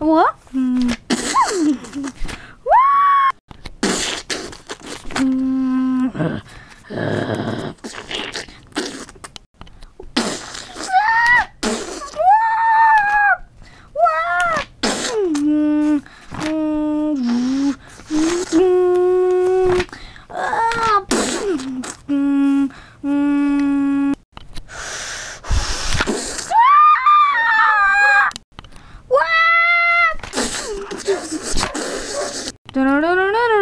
what? what? 嗯嗯，哇！哒哒哒哒哒。